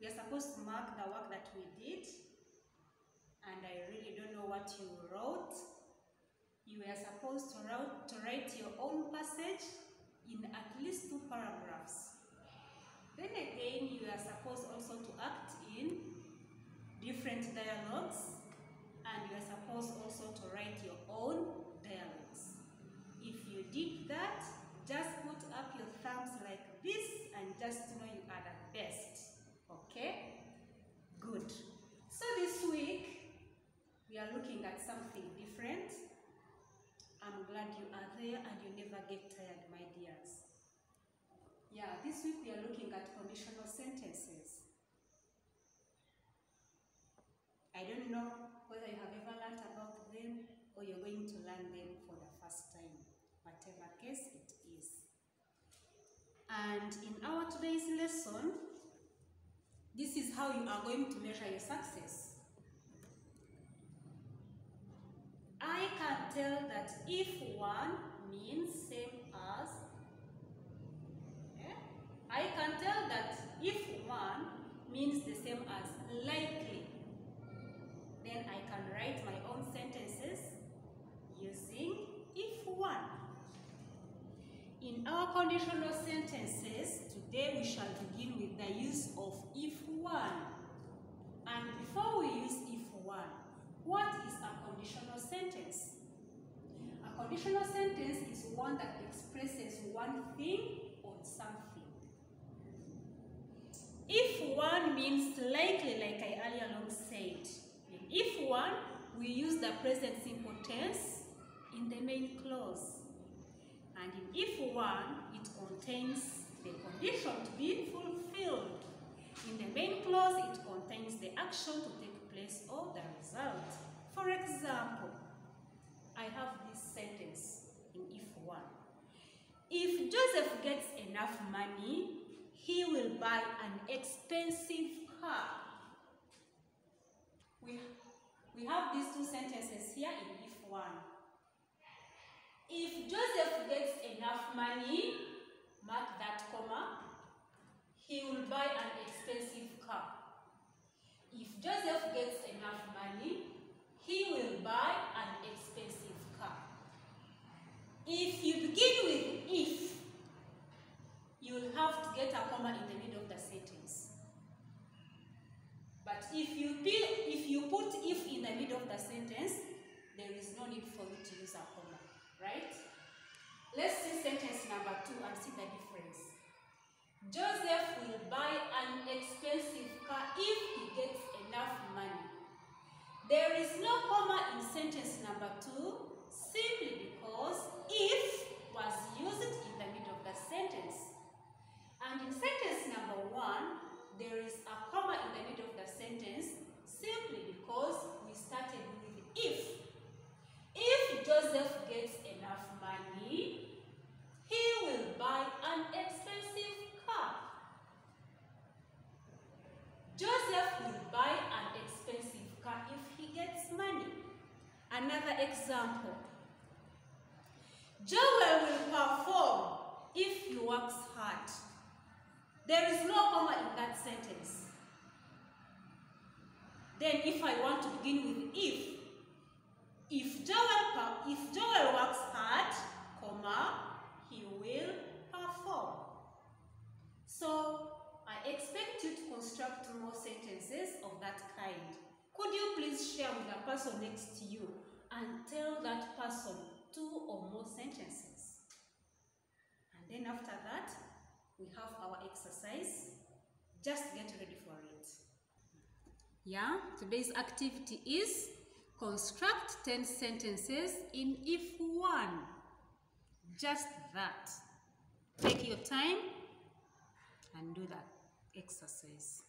we are supposed to mark the work that we did. And I really don't know what you wrote. You are supposed to write, to write your own passage in at least two paragraphs. Then again, you are supposed also to act in different dialogues and you are supposed also to write your own dialogues. If you did that, just put up your thumbs like this and just know you are the best. Okay? Good. So this week, we are looking at something different. I'm glad you are there and you never get tired, my dears. Yeah, this week we are looking at conditional sentences. I don't know whether you have ever learned about them or you're going to learn them for the first time, whatever case it is. And in our today's lesson, this is how you are going to measure your success. I can tell that if one means same as, eh? I can tell that if one means the same as likely, then I can write my own sentences using if one. In our conditional sentences, today we shall begin with the use of if one. And before we use if one, what is a conditional sentence? Conditional sentence is one that expresses one thing or something. If one means likely, like I earlier said, if one, we use the present simple tense in the main clause. And in if one, it contains the condition to be fulfilled. In the main clause, it contains the action to take place or the result. For example, I have this sentence in if one. If Joseph gets enough money, he will buy an expensive car. We, we have these two sentences here in if one. If Joseph gets enough money, mark that comma, he will buy an expensive car. If Joseph gets enough money, he will buy an expensive car. If you begin with if, you will have to get a comma in the middle of the sentence. But if you, if you put if in the middle of the sentence, there is no need for you to use a comma, right? Let's see sentence number two and see the difference. Joseph will buy an expensive car if he gets enough money. There is no comma in sentence number two simply because if was used in the middle of the sentence. And in sentence number one, there is a comma in the middle of the sentence simply because we started with if. If Joseph gets enough money, he will buy an expensive car. Joseph will buy an expensive car if he gets money. Another example. Joel will perform if he works hard. There is no comma in that sentence. Then if I want to begin with if, if Joel, if Joel works hard, comma, he will perform. So I expect you to construct more sentences of that kind. Could you please share with the person next to you and tell that person two or more sentences? And then after that, we have our exercise. Just get ready for it. Yeah, today's activity is construct 10 sentences in if one. Just that. Take your time and do that exercise.